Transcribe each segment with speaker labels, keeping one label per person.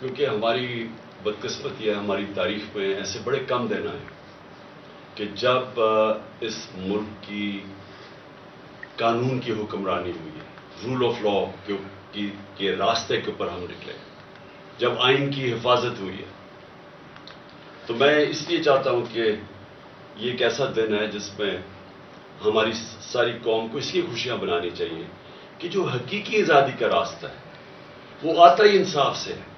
Speaker 1: क्योंकि हमारी बदकिस्मती है हमारी तारीख में ऐसे बड़े कम दिन आए कि जब इस मुल्क की कानून की हुक्मरानी हुई है रूल ऑफ़ लॉ के, की, रास्ते के ऊपर हम निकले जब आइन की हिफाजत हुई है तो मैं इसलिए चाहता हूँ कि ये एक ऐसा दिन है जिसमें हमारी सारी कौम को इसलिए खुशियाँ बनानी चाहिए कि जो हकीकी आज़ादी का रास्ता है वो आता ही इंसाफ से है।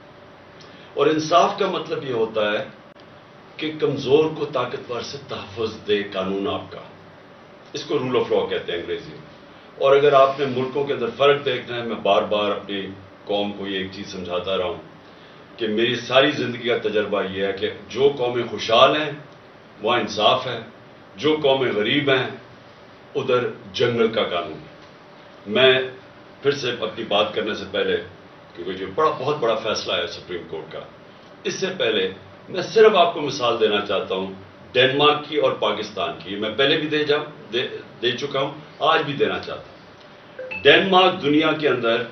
Speaker 1: और इंसाफ का मतलब ये होता है कि कमज़ोर को ताकतवर से तहफ़ दे कानून आपका। इसको रूल ऑफ़ लॉ कहते हैं अंग्रेज़ी। में और अगर आपने मुल्कों के अंदर फ़र्क देखना है, मैं बार बार अपनी कौम को ये एक चीज़ समझाता रहा हूँ कि मेरी सारी ज़िंदगी का तजर्बा यह है कि जो कौमें खुशहाल हैं, वहाँ इंसाफ है। जो कौमें गरीब हैं, उधर जंगल का कानून है। मैं फिर से अपनी बात करने से पहले क्योंकि जो बड़ा बहुत बड़ा फैसला है सुप्रीम कोर्ट का। इससे पहले मैं सिर्फ़ आपको मिसाल देना चाहता हूँ डेनमार्क की और पाकिस्तान की। मैं पहले भी दे जाऊँ दे, दे चुका हूँ आज भी देना चाहता हूँ। डेनमार्क दुनिया के अंदर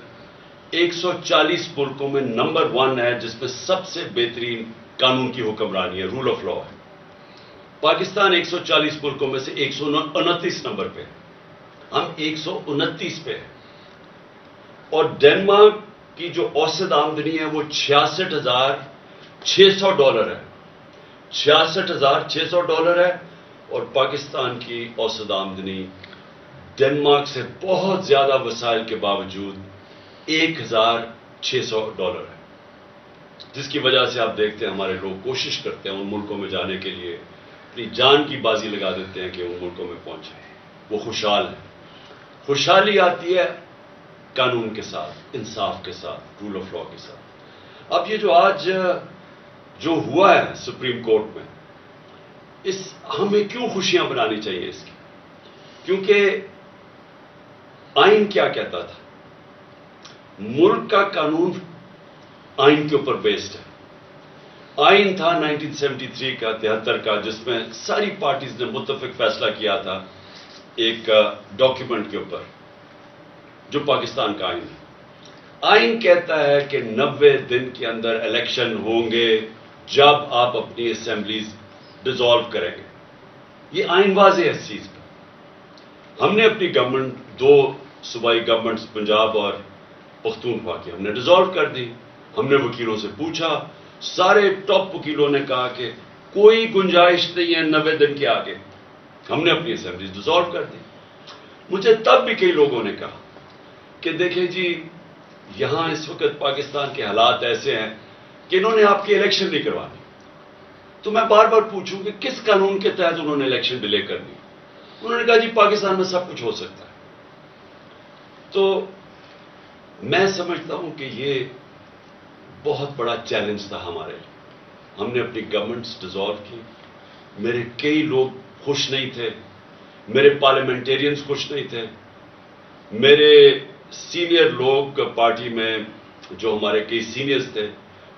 Speaker 1: 140 मुल्कों में नंबर वन है जिसमें सबसे बेहतरीन कानून की हुक्मरानी है रूल ऑफ़ लॉ है। पाकिस्तान 140 मुल्कों में से एक सौ उनतीस नंबर पे हम एक सौ उनतीस पे हैं। और डेनमार्क की जो औसत आमदनी है वो छियासठ हज़ार छह सौ डॉलर है। छियासठ हज़ार छह सौ डॉलर है और पाकिस्तान की औसत आमदनी डेनमार्क से बहुत ज़्यादा वसाइल के बावजूद एक हज़ार छह सौ डॉलर है। जिसकी वजह से आप देखते हैं, हमारे लोग कोशिश करते हैं उन मुल्कों में जाने के लिए, अपनी जान की बाजी लगा देते हैं कि उन मुल्कों में पहुँचे। वो खुशहाल है। खुशहाली आती है कानून के साथ, इंसाफ के साथ रूल ऑफ़ लॉ के साथ। अब ये जो आज जो हुआ है सुप्रीम कोर्ट में, इस, हमें क्यों खुशियाँ बनानी चाहिए इसकी? क्योंकि आइन क्या कहता था? मुल्क का कानून आइन के ऊपर बेस्ड है। आइन था 1973 का, तिहत्तर का, जिसमें सारी पार्टीज़ ने मुतफिक फैसला किया था एक डॉक्यूमेंट के ऊपर। जो पाकिस्तान का आइन है। आइन कहता है कि 90 दिन के अंदर इलेक्शन होंगे जब आप अपनी असेंबलीज डिजॉल्व करेंगे। ये आइन वाज है इस चीज़ पर। हमने अपनी गवर्नमेंट दो सूबाई गवर्नमेंट्स पंजाब और पख्तूनख्वा की, हमने डिजॉल्व कर दी, हमने वकीलों से पूछा, सारे टॉप वकीलों ने कहा कि कोई गुंजाइश नहीं है नब्बे दिन के आगे। हमने अपनी असेंबली डिजॉल्व कर दी। मुझे तब भी कई लोगों ने कहा कि देखिए जी, यहाँ इस वक्त पाकिस्तान के हालात ऐसे हैं कि इन्होंने आपकी इलेक्शन नहीं करवानी। तो मैं बार बार पूछूँ कि किस कानून के तहत उन्होंने इलेक्शन डिले कर दी? उन्होंने कहा जी, पाकिस्तान में सब कुछ हो सकता है। तो मैं समझता हूँ कि ये बहुत बड़ा चैलेंज था हमारे लिए। हमने अपनी गवर्नमेंट्स डिजॉल्व की। मेरे कई लोग खुश नहीं थे। मेरे पार्लियामेंटेरियंस खुश नहीं थे। मेरे सीनियर लोग पार्टी में जो हमारे कई सीनियर्स थे,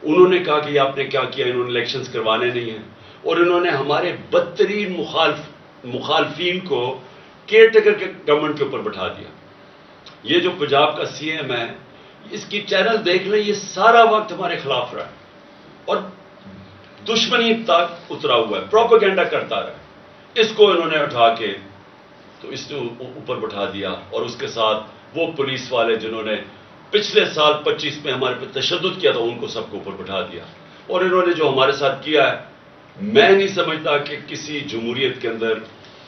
Speaker 1: उन्होंने कहा कि आपने क्या किया? इन्होंने इलेक्शंस करवाने नहीं हैं। और इन्होंने हमारे बदतरीन मुखालफ मुखालफी को केयर टेकर के गवर्नमेंट के ऊपर बैठा दिया। ये जो पंजाब का सीएम है, इसकी चैनल देख लें, ये सारा वक्त हमारे खिलाफ रहा और दुश्मनी तक उतरा हुआ है प्रोपोगेंडा करता रहा इसको इन्होंने उठा के तो इसने ऊपर बैठा दिया। और उसके साथ वो पुलिस वाले जिन्होंने पिछले साल 25 में हमारे पे तशद किया था, उनको सबको ऊपर बैठा दिया। और इन्होंने जो हमारे साथ किया है, मैं नहीं समझता कि किसी जमहूरियत के अंदर,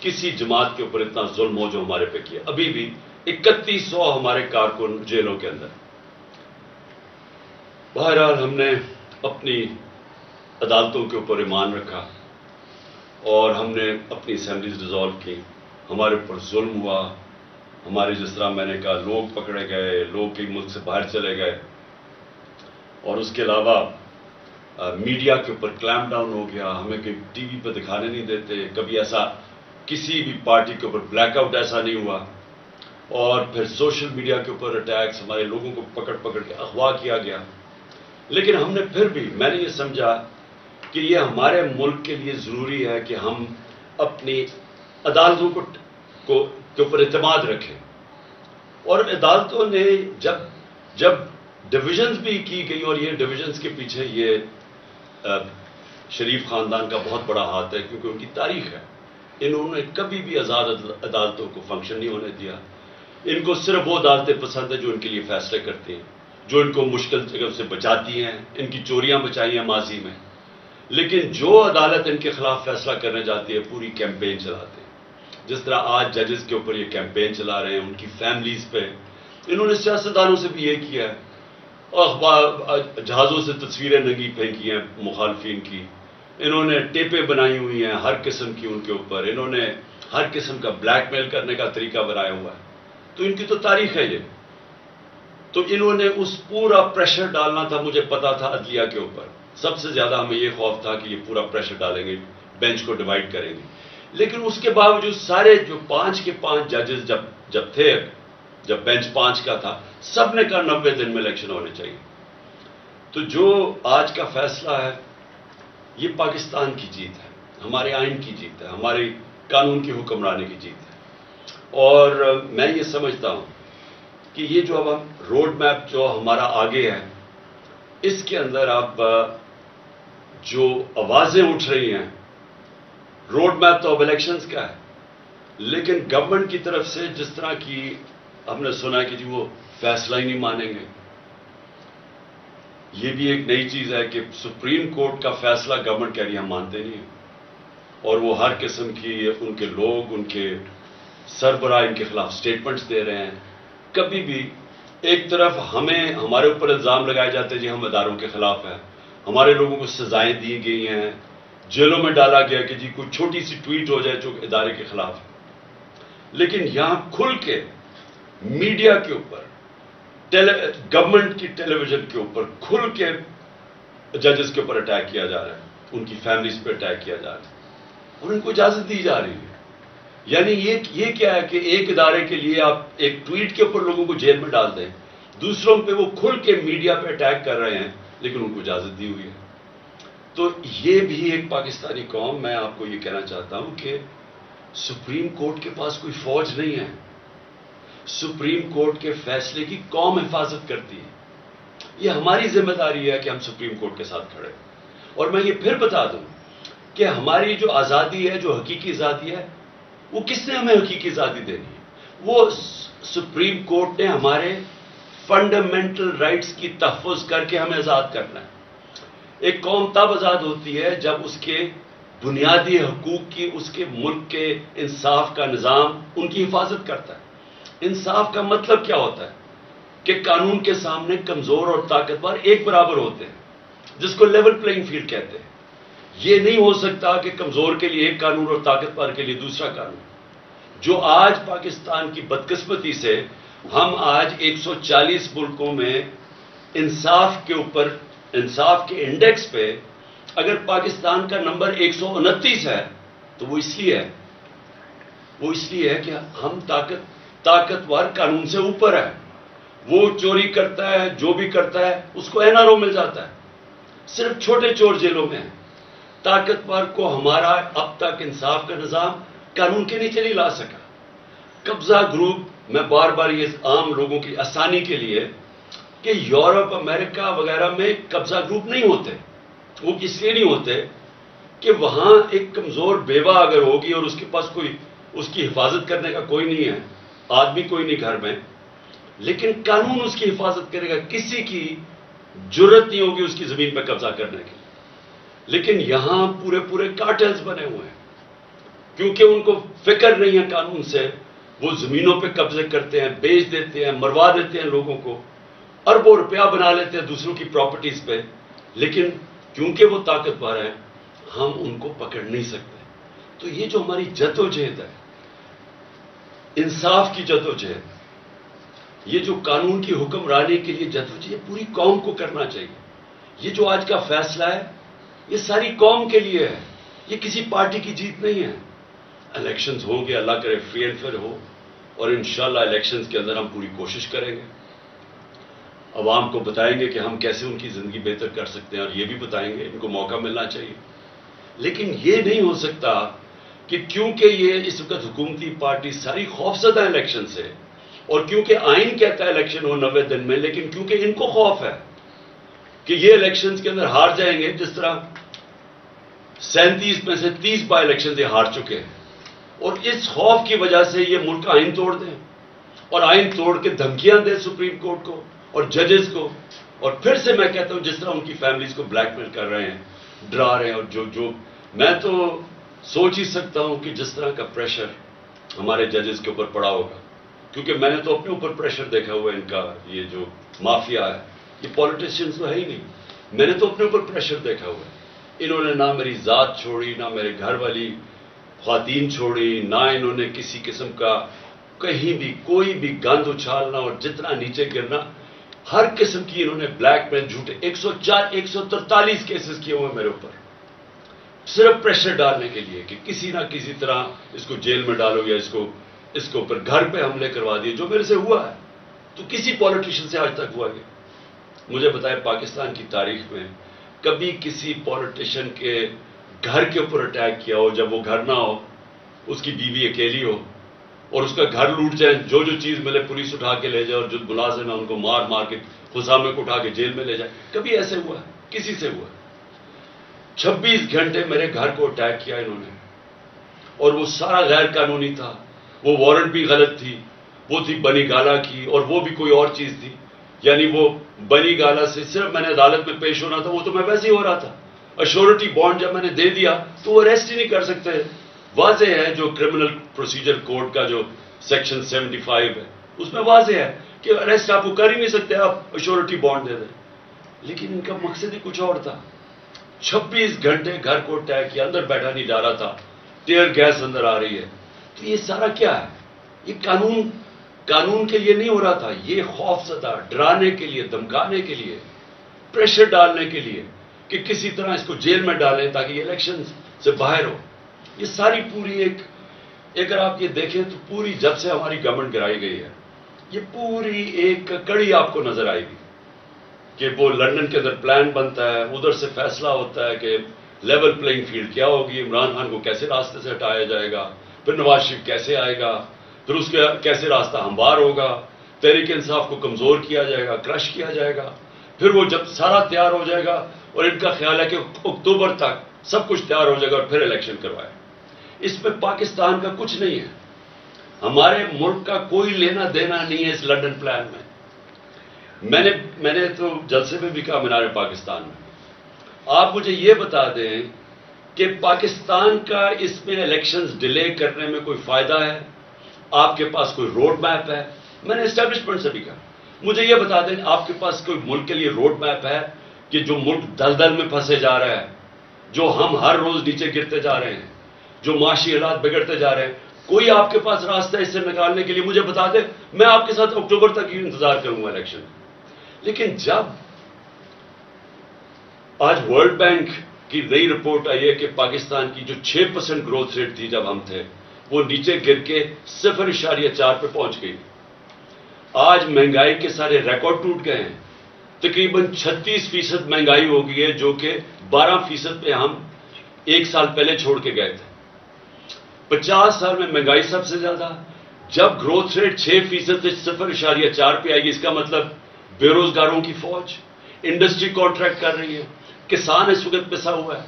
Speaker 1: किसी जमात के ऊपर इतना जुल्म हो जो हमारे पे किया। अभी भी इकतीस सौ हमारे कारकुन जेलों के अंदर। बहरहाल हमने अपनी अदालतों के ऊपर ईमान रखा और हमने अपनी असम्बलीज डिजॉल्व की। हमारे ऊपर जुल्म हुआ। हमारे जिस तरह मैंने कहा लोग पकड़े गए लोग कई मुल्क से बाहर चले गए। और उसके अलावा मीडिया के ऊपर क्लैम डाउन हो गया हमें कहीं टीवी पर दिखाने नहीं देते कभी ऐसा किसी भी पार्टी के ऊपर ब्लैकआउट ऐसा नहीं हुआ। और फिर सोशल मीडिया के ऊपर अटैक्स हमारे लोगों को पकड़ पकड़ के अगवा किया गया। लेकिन हमने फिर भी मैंने ये समझा कि ये हमारे मुल्क के लिए ज़रूरी है कि हम अपनी अदालतों को, को, के ऊपर अतमाद रखें। और अदालतों ने जब जब डिविजन्स भी की गई और ये डिविजन्स के पीछे ये शरीफ खानदान का बहुत बड़ा हाथ है, क्योंकि उनकी तारीख है। इन्होंने कभी भी आज़ाद अदालतों को फ़ंक्शन नहीं होने दिया। इनको सिर्फ़ वो अदालतें पसंद है जो इनके लिए फैसले करती हैं, जो इनको मुश्किल जगह से बचाती हैं, इनकी चोरियाँ बचाई हैं माजी में। लेकिन जो अदालत इनके खिलाफ फैसला करने जाती है, पूरी कैंपेन चलाते हैं। जिस तरह आज जजेस के ऊपर ये कैंपेन चला रहे हैं, उनकी फैमिलीज़ पे, इन्होंने सियासतदानों से भी ये किया है। और अखबार, जहाज़ों से तस्वीरें नंगी फेंकी हैं मुखालफी की। इन्होंने टेपें बनाई हुई हैं हर किस्म की उनके ऊपर। इन्होंने हर किस्म का ब्लैकमेल करने का तरीका बनाया हुआ है। तो इनकी तो तारीख है ये। तो इन्होंने उस पूरा प्रेशर डालना था, मुझे पता था अदलिया के ऊपर। सबसे ज़्यादा हमें यह खौफ था कि ये पूरा प्रेशर डालेंगे बेंच को डिवाइड करेंगे। लेकिन उसके बावजूद सारे जो पाँच के पाँच जजेस जब जब थे, जब बेंच पाँच का था सबने कहा नब्बे दिन में इलेक्शन होने चाहिए। तो जो आज का फैसला है, ये पाकिस्तान की जीत है, हमारे आइन की जीत है, हमारे कानून की हुक्मरानी की जीत है। और मैं ये समझता हूँ कि ये जो अब हम रोड मैप जो हमारा आगे है, इसके अंदर अब जो आवाज़ें उठ रही हैं रोड मैप तो अब इलेक्शंस का है। लेकिन गवर्नमेंट की तरफ़ से जिस तरह की हमने सुना कि जी वो फैसला ही नहीं मानेंगे, ये भी एक नई चीज़ है कि सुप्रीम कोर्ट का फैसला गवर्नमेंट कह रही हम मानते नहीं है। और वो हर किस्म की उनके लोग, उनके सरबरा इनके खिलाफ स्टेटमेंट्स दे रहे हैं। कभी भी एक तरफ़ हमें, हमारे ऊपर इल्ज़ाम लगाए जाते हैं, जी हम अदारों के खिलाफ हैं। हमारे लोगों को सजाएँ दी गई हैं। जेलों में डाला गया कि जी कोई छोटी सी ट्वीट हो जाए जो इदारे के खिलाफ है। लेकिन यहाँ खुल के मीडिया के ऊपर गवर्नमेंट की टेलीविज़न के ऊपर खुल के जजेस के ऊपर अटैक किया जा रहा है। उनकी फैमिलीज़ पे अटैक किया जा रहा है। और उनको इजाज़त दी जा रही है। यानी ये ये क्या है कि एक इदारे के लिए आप एक ट्वीट के ऊपर लोगों को जेल में डाल दें। दूसरों पे वो खुल के मीडिया पे अटैक कर रहे हैं, लेकिन उनको इजाज़त दी हुई है। तो ये भी एक पाकिस्तानी कौम, मैं आपको ये कहना चाहता हूँ कि सुप्रीम कोर्ट के पास कोई फौज नहीं है। सुप्रीम कोर्ट के फैसले की कौम हिफाजत करती है। ये हमारी ज़िम्मेदारी है कि हम सुप्रीम कोर्ट के साथ खड़े। और मैं ये फिर बता दूँ कि हमारी जो आज़ादी है, जो हकीकी आज़ादी है, वो किसने हमें हकीकी आज़ादी देनी है? वो सुप्रीम कोर्ट ने हमारे फंडामेंटल राइट्स की तहफ़ करके हमें आज़ाद करना है। एक कौम तब आज़ाद होती है जब उसके बुनियादी हकूक की, उसके मुल्क के इंसाफ का निज़ाम उनकी हिफाजत करता है। इंसाफ का मतलब क्या होता है? कि कानून के सामने कमज़ोर और ताकतवर एक बराबर होते हैं, जिसको लेवल प्लेइंग फ़ील्ड कहते हैं। यह नहीं हो सकता कि कमज़ोर के लिए एक कानून और ताकतवर के लिए दूसरा कानून। जो आज पाकिस्तान की बदकिस्मती से हम आज 140 मुल्कों में इंसाफ के ऊपर इंसाफ के इंडेक्स पे अगर पाकिस्तान का नंबर एक है तो वो इसलिए है। वो इसलिए है कि हम ताकत, ताकतवर कानून से ऊपर है। वो चोरी करता है, जो भी करता है, उसको एनआरओ मिल जाता है। सिर्फ़ छोटे चोर जेलों में है। ताकतवर को हमारा अब तक इंसाफ का निज़ाम कानून के नीचे नहीं ला सका। कब्जा ग्रुप, मैं बार बार ये आम लोगों की आसानी के लिए कि यूरोप, अमेरिका वगैरह में कब्जा ग्रुप नहीं होते। वो इसलिए नहीं होते? कि वहाँ एक कमज़ोर बेवा अगर होगी और उसके पास कोई, उसकी हिफाजत करने का कोई नहीं है, आदमी कोई नहीं घर में, लेकिन कानून उसकी हिफाजत करेगा किसी की ज़रूरत नहीं होगी उसकी ज़मीन पर कब्जा करने की। लेकिन यहाँ पूरे पूरे कार्टेल्स बने हुए हैं। क्योंकि उनको फ़िक्र नहीं है कानून से, वो जमीनों पे कब्जे करते हैं, बेच देते हैं, मरवा देते हैं लोगों को। अरबों रुपया बना लेते हैं दूसरों की प्रॉपर्टीज़ पे। लेकिन क्योंकि वो ताकतवर है, हम उनको पकड़ नहीं सकते। तो ये जो हमारी जदोजहद है, इंसाफ की जदोजहद ये जो कानून की हुक्मरानी के लिए जदोजहद पूरी कौम को करना चाहिए। ये जो आज का फैसला है, ये सारी कौम के लिए है। ये किसी पार्टी की जीत नहीं है। इलेक्शंस होंगे, अल्लाह करे फ्री एंड फेयर हो। और इंशाल्लाह इलेक्शंस के अंदर हम पूरी कोशिश करेंगे। अवाम को बताएँगे कि हम कैसे उनकी ज़िंदगी बेहतर कर सकते हैं और ये भी बताएँगे, इनको मौका मिलना चाहिए। लेकिन ये नहीं हो सकता कि क्योंकि ये इस वक्त हुकूमती पार्टी सारी खौफजदा इलेक्शन से और क्योंकि आइन कहता है इलेक्शन हो नब्बे दिन में, लेकिन क्योंकि इनको खौफ है कि ये इलेक्शंस के अंदर हार जाएँगे। जिस तरह सैंतीस में से तीस बाई इलेक्शन से हार चुके हैं और इस खौफ की वजह से ये मुल्क आइन तोड़ दें और आइन तोड़ के धमकियाँ दें सुप्रीम कोर्ट को। और जजेस को, और फिर से मैं कहता हूँ, जिस तरह उनकी फैमिलीज़ को ब्लैकमेल कर रहे हैं, डरा रहे हैं, और जो जो, मैं तो सोच ही सकता हूँ कि जिस तरह का प्रेशर हमारे जजेस के ऊपर पड़ा होगा। क्योंकि मैंने तो अपने ऊपर प्रेशर देखा हुआ है इनका, ये जो माफिया है, ये पॉलिटिशियंस तो है ही नहीं। मैंने तो अपने ऊपर प्रेशर देखा हुआ है। इन्होंने ना मेरी जात छोड़ी, ना मेरे घर वाली खातन छोड़ी, ना इन्होंने किसी किस्म का कहीं भी, कोई भी गंद उछालना और जितना नीचे गिरना हर किस्म की इन्होंने ब्लैक में झूठे 104 143 केसेस किए हुए मेरे ऊपर। सिर्फ़ प्रेशर डालने के लिए कि किसी ना किसी तरह इसको जेल में डालो या इसको, इसके ऊपर घर पे हमले करवा दिए, जो मेरे से हुआ है। तो किसी पॉलिटिशियन से आज तक हुआ है? मुझे बताए, पाकिस्तान की तारीख में कभी किसी पॉलिटिशियन के घर के ऊपर अटैक किया हो, जब वो घर ना हो, उसकी बीवी अकेली हो और उसका घर लूट जाए जो जो चीज़ मिले, पुलिस उठा के ले जाए और जो मुलाजिम है उनको मार मार के खुसामे को उठा के जेल में ले जाए। कभी ऐसे हुआ? है किसी से हुआ? 26 घंटे मेरे घर को अटैक किया इन्होंने। और वो सारा गैर कानूनी था। वो वारंट भी गलत थी। वो थी बनी गाला की, और वो भी कोई और चीज़ थी। यानी वो बनी गाला से सिर्फ़ मैंने अदालत में पेश होना था, वो तो मैं वैसे ही हो रहा था। अश्योरिटी बॉन्ड जब मैंने दे दिया तो वो अरेस्ट ही नहीं कर सकते। वाजे है जो क्रिमिनल प्रोसीजर कोड का जो सेक्शन 75 है, उसमें वाजे है कि अरेस्ट आपको कर ही नहीं सकते, आप अश्योरिटी बॉन्ड दे दें। लेकिन इनका मकसद ही कुछ और था। 26 घंटे घर को टैग किया, अंदर बैठा नहीं जा रहा था। टेयर गैस अंदर आ रही है। तो ये सारा क्या है? ये कानून कानून के लिए नहीं हो रहा था। ये खौफ सदा डराने के लिए, धमकाने के लिए प्रेशर डालने के लिए कि किसी तरह इसको जेल में डालें ताकि इलेक्शन से बाहर हो। ये सारी पूरी एक, अगर आप ये देखें तो पूरी जब से हमारी गवर्नमेंट गिराई गई है। ये पूरी एक कड़ी आपको नज़र आएगी कि वो लंदन के अंदर प्लान बनता है, उधर से फैसला होता है कि लेवल प्लेइंग फ़ील्ड क्या होगी, इमरान खान को कैसे रास्ते से हटाया जाएगा, फिर नवाज़ शरीफ कैसे आएगा, फिर उसके कैसे रास्ता हमवार होगा, तहरीक इंसाफ को कमज़ोर किया जाएगा, क्रश किया जाएगा, फिर वो जब सारा तैयार हो जाएगा और इनका ख्याल है कि अक्टूबर तक सब कुछ तैयार हो जाएगा और फिर इलेक्शन करवाए। इसमें पाकिस्तान का कुछ नहीं है। हमारे मुल्क का कोई लेना देना नहीं है इस लंदन प्लान में। मैंने मैंने तो जलसे में भी कहा मीनार पाकिस्तान में। आप मुझे ये बता दें कि पाकिस्तान का इसमें इलेक्शंस डिले करने में कोई फ़ायदा है? आपके पास कोई रोड मैप है? मैंने स्टैब्लिशमेंट से भी कहा। मुझे यह बता दें, आपके पास कोई मुल्क के लिए रोड मैप है कि जो मुल्क दलदल में फंसे जा रहा है? जो हम हर रोज नीचे गिरते जा रहे हैं, जो माशी हालात बिगड़ते जा रहे हैं, कोई आपके पास रास्ता इससे निकालने के लिए मुझे बता दे, मैं आपके साथ अक्टूबर तक ही इंतज़ार करूँगा इलेक्शन लेकिन जब आज वर्ल्ड बैंक की नई रिपोर्ट आई है कि पाकिस्तान की जो 6 परसेंट ग्रोथ रेट थी जब हम थे, वो नीचे गिर के सिफर इशारिया चार पर पहुँच गई। आज महँगाई के सारे रिकॉर्ड टूट गए हैं। तकरीबन 36 फ़ीसद महँगाई हो गई है जो कि 12 फ़ीसद पे हम एक साल पहले छोड़ के गए थे। पचास साल में महँगाई सबसे ज़्यादा जब ग्रोथ रेट छह फ़ीसद से सिफर इशारिया चार पे आएगी इसका मतलब बेरोजगारों की फौज इंडस्ट्री कॉन्ट्रैक्ट कर रही है किसान इस वक्त पिसा हुआ है।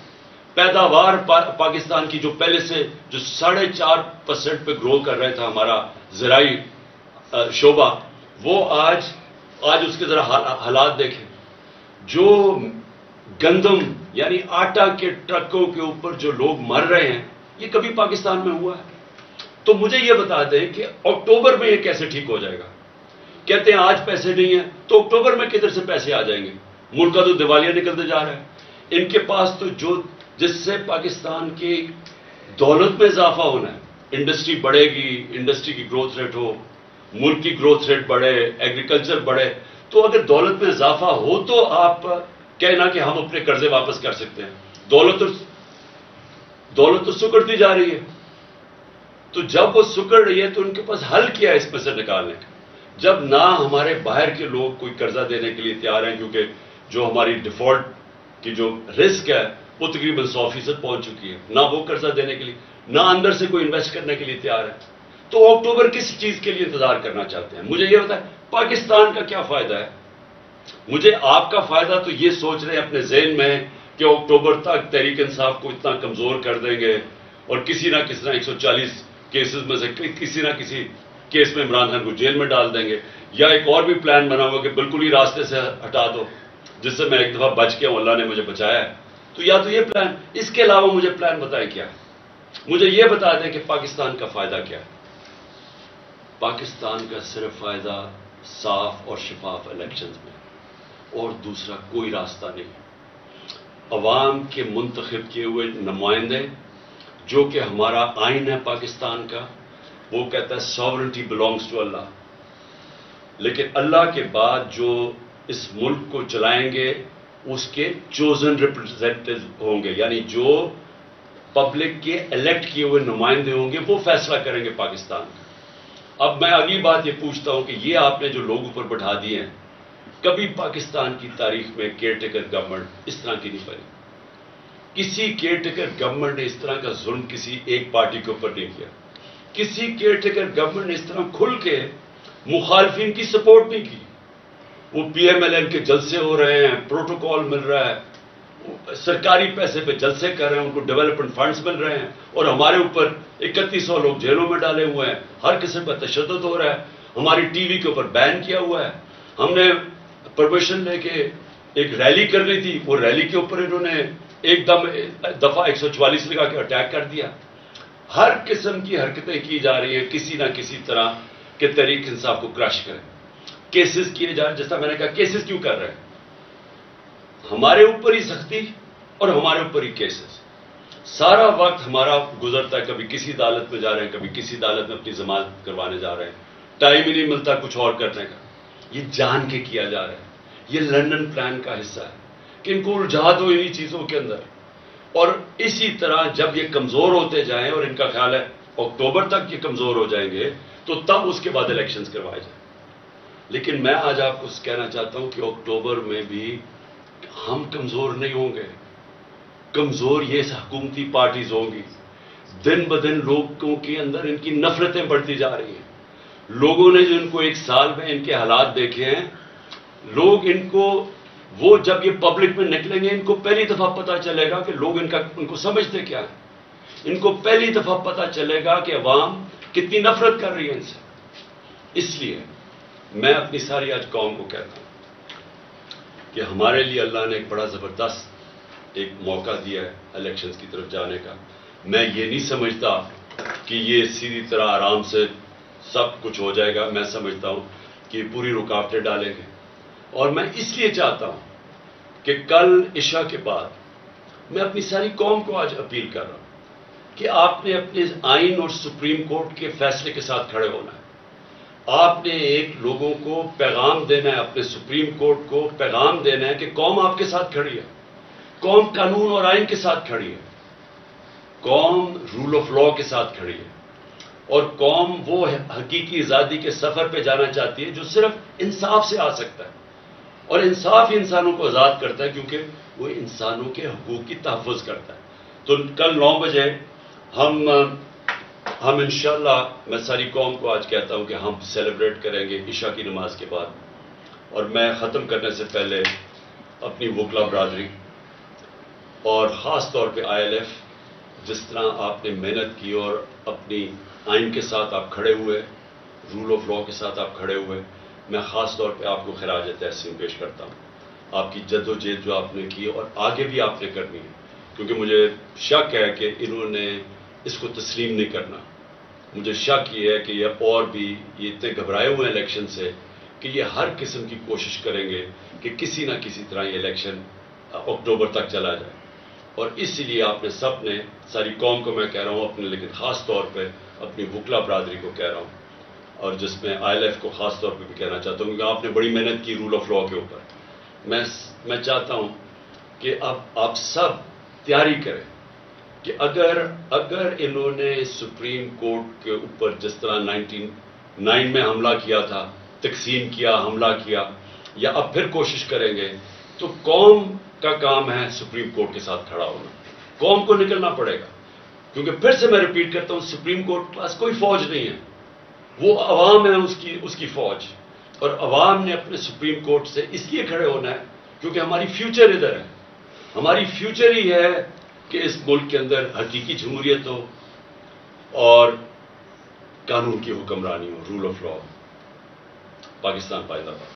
Speaker 1: पैदावार पा, पाकिस्तान की जो पहले से जो साढ़े चार परसेंट पे ग्रो कर रहे था हमारा जराई शोबा वो आज आज उसके जरा हालात देखें। जो गंदम, यानी आटा के ट्रकों के ऊपर जो लोग मर रहे हैं, ये कभी पाकिस्तान में हुआ है। तो मुझे ये बता दें कि अक्टूबर में ये कैसे ठीक हो जाएगा। कहते हैं, आज पैसे नहीं है तो अक्टूबर में किधर से पैसे आ जाएँगे? मुल्क का तो दिवालिया निकलते जा रहा है। इनके पास तो जो, जिससे पाकिस्तान की दौलत में इजाफा होना है इंडस्ट्री बढ़ेगी इंडस्ट्री की ग्रोथ रेट हो मुल्क की ग्रोथ रेट बढ़े एग्रीकल्चर बढ़े तो अगर दौलत में इजाफा हो तो आप कहना कि हम अपने कर्जे वापस कर सकते हैं। दौलत तो दौलत तो सुकड़ती जा रही है। तो जब वो सुकड़ रही है तो उनके पास हल किया है इसमें से निकालने का। जब ना हमारे बाहर के लोग कोई कर्जा देने के लिए तैयार हैं, क्योंकि जो हमारी डिफ़ॉल्ट की जो रिस्क है, वो तकरीबन सौ फ़ीसद पहुँच चुकी है। ना वो कर्जा देने के लिए, ना अंदर से कोई इन्वेस्ट करने के लिए तैयार है। तो अक्टूबर किस चीज़ के लिए इंतज़ार करना चाहते हैं? मुझे यह बताए, पाकिस्तान का क्या फ़ायदा है? मुझे आपका फ़ायदा तो ये सोच रहे हैं अपने जेन में कि अक्टूबर तक तहरीक इंसाफ को इतना कमज़ोर कर देंगे और किसी ना किसी ना 140 केसेस में से किसी ना किसी केस में इमरान खान को जेल में डाल देंगे। या एक और भी प्लान बना हुआ कि बिल्कुल ही रास्ते से हटा दो, जिससे मैं एक दफ़ा बच गया अल्लाह ने मुझे बचाया तो या तो ये प्लान, इसके अलावा मुझे प्लान बताएँ क्या? मुझे ये बता दें कि पाकिस्तान का फ़ायदा क्या है। पाकिस्तान का सिर्फ़ फ़ायदा साफ़ और शफाफ इलेक्शन में और दूसरा कोई रास्ता नहीं। अवाम के मुंतखब किए हुए नुमाइंदे, जो कि हमारा आइन है पाकिस्तान का, वो कहता है सॉवरिटी बिलोंग्स टू अल्लाह लेकिन अल्लाह के बाद जो इस मुल्क को चलाएँगे, उसके चोजन रिप्रेजेंटेटिव होंगे, यानी जो पब्लिक के इलेक्ट किए हुए नुमाइंदे होंगे, वो फैसला करेंगे पाकिस्तान का। अब मैं अगली बात ये पूछता हूँ कि ये आपने जो लोग ऊपर बैठा दिए हैं, कभी पाकिस्तान की तारीख में केयर टेकर गवर्नमेंट इस तरह की नहीं बनी। किसी केयर टेकर गवर्नमेंट ने इस तरह का जुल्म किसी एक पार्टी के ऊपर नहीं किया। किसी केयर टेकर गवर्नमेंट ने इस तरह खुल के मुखालफिन की सपोर्ट नहीं की। वो पीएमएलएन के जलसे हो रहे हैं प्रोटोकॉल मिल रहा है सरकारी पैसे पे जलसे कर रहे हैं, उनको डेवलपमेंट फंड्स मिल रहे हैं और हमारे ऊपर इकतीस सौ लोग जेलों में डाले हुए हैं। हर किस्म का तशद हो रहा है। हमारी टीवी के ऊपर बैन किया हुआ है। हमने परमिशन लेके एक रैली कर ली थी। वो रैली के ऊपर इन्होंने एकदम दफ़ा 144 लगा के अटैक कर दिया। हर किस्म की हरकतें की जा रही हैं, किसी ना किसी तरह के तरीक इंसाफ को क्रश करें। केसेस किए जा रहे जैसा मैंने कहा केसेस क्यों कर रहे हैं? हमारे ऊपर ही सख्ती और हमारे ऊपर ही केसेस सारा वक्त हमारा गुजरता है, कभी किसी अदालत में जा रहे हैं, कभी किसी अदालत में अपनी जमानत करवाने जा रहे हैं। टाइम ही नहीं मिलता कुछ और करने का। ये जान के किया जा रहा है। ये लंदन प्लान का हिस्सा है कि इनको उलझा दो इन्हीं चीज़ों के अंदर। और इसी तरह जब ये कमज़ोर होते जाएँ और इनका ख्याल है अक्टूबर तक ये कमज़ोर हो जाएँगे तो तब उसके बाद इलेक्शंस करवाए जाए। लेकिन मैं आज आपको कहना चाहता हूँ कि अक्टूबर में भी हम कमज़ोर नहीं होंगे। कमज़ोर ये हुकूमती पार्टीज़ होंगी। दिन ब दिन लोगों के अंदर इनकी नफरतें बढ़ती जा रही हैं। लोगों ने जो इनको एक साल में इनके हालात देखे हैं, लोग इनको, वो जब ये पब्लिक में निकलेंगे, इनको पहली दफ़ा पता चलेगा कि लोग इनका उनको समझते क्या है। इनको पहली दफ़ा पता चलेगा कि अवाम कितनी नफरत कर रही है इनसे। इसलिए मैं अपनी सारी आज कौम को कहता हूँ कि हमारे लिए अल्लाह ने एक बड़ा ज़बरदस्त एक मौका दिया है इलेक्शंस की तरफ़ जाने का। मैं ये नहीं समझता कि ये सीधी तरह आराम से सब कुछ हो जाएगा। मैं समझता हूँ कि पूरी रुकावटें डालेंगे। और मैं इसलिए चाहता हूँ कि कल ईशा के बाद मैं अपनी सारी कौम को आज अपील कर रहा हूँ कि आपने अपने आइन और सुप्रीम कोर्ट के फैसले के साथ खड़े होना है। आपने एक लोगों को पैगाम देना है, अपने सुप्रीम कोर्ट को पैगाम देना है कि कौम आपके साथ खड़ी है। कौम कानून और आइन के साथ खड़ी है। कौम रूल ऑफ़ लॉ के साथ खड़ी है। और कौम वो हकीकी आज़ादी के सफ़र पे जाना चाहती है जो सिर्फ़ इंसाफ से आ सकता है। और इंसाफ ही इंसानों को आज़ाद करता है क्योंकि वो इंसानों के हकूक की तहफ़ करता है। तो कल नौ बजे हम हम इंशाला मैं सारी कौम को आज कहता हूँ कि हम सेलिब्रेट करेंगे ईशा की नमाज़ के बाद। और मैं ख़त्म करने से पहले अपनी वकला बरदरी और ख़ास तौर पे आईएलएफ जिस तरह आपने मेहनत की और अपनी आइन के साथ आप खड़े हुए रूल ऑफ़ लॉ के साथ आप खड़े हुए, मैं ख़ास तौर पे आपको खराज तहसीन पेश करता हूँ। आपकी जद्दोजहद जो आपने की और आगे भी आपने करनी है, क्योंकि मुझे शक है कि इन्होंने इसको तस्लीम नहीं करना। मुझे शक ये है कि ये और भी ये इतने घबराए हुए हैं इलेक्शन से कि ये हर किस्म की कोशिश करेंगे कि किसी ना किसी तरह ये इलेक्शन अक्टूबर तक चला जाए। और इसीलिए आपने सबने, सारी कौम को मैं कह रहा हूँ, अपने लेकिन ख़ास तौर पर अपनी वकला बरदरी को कह रहा हूँ। और जिसमें आई एल एफ़ को ख़ास तौर पर भी कहना चाहता हूँ, क्योंकि आपने बड़ी मेहनत की रूल ऑफ़ लॉ के ऊपर। मैं मैं चाहता हूँ कि अब आप सब तैयारी करें। कि अगर अगर इन्होंने सुप्रीम कोर्ट के ऊपर जिस तरह 1909 में हमला किया था, तकसीम किया, हमला किया, या अब फिर कोशिश करेंगे तो कौम का काम है सुप्रीम कोर्ट के साथ खड़ा होना। कौम को निकलना पड़ेगा। क्योंकि फिर से मैं रिपीट करता हूँ, सुप्रीम कोर्ट के पास कोई फौज नहीं है। वो अवाम है उसकी उसकी फौज। और अवाम ने अपने सुप्रीम कोर्ट से इसलिए खड़े होना है, क्योंकि हमारी फ्यूचर इधर है। हमारी फ्यूचर ही है कि इस मुल्क के अंदर हकीकी जमहूरियत हो और कानून की हुक्मरानी हो रूल ऑफ़ लॉ पाकिस्तान पाइंदाबाद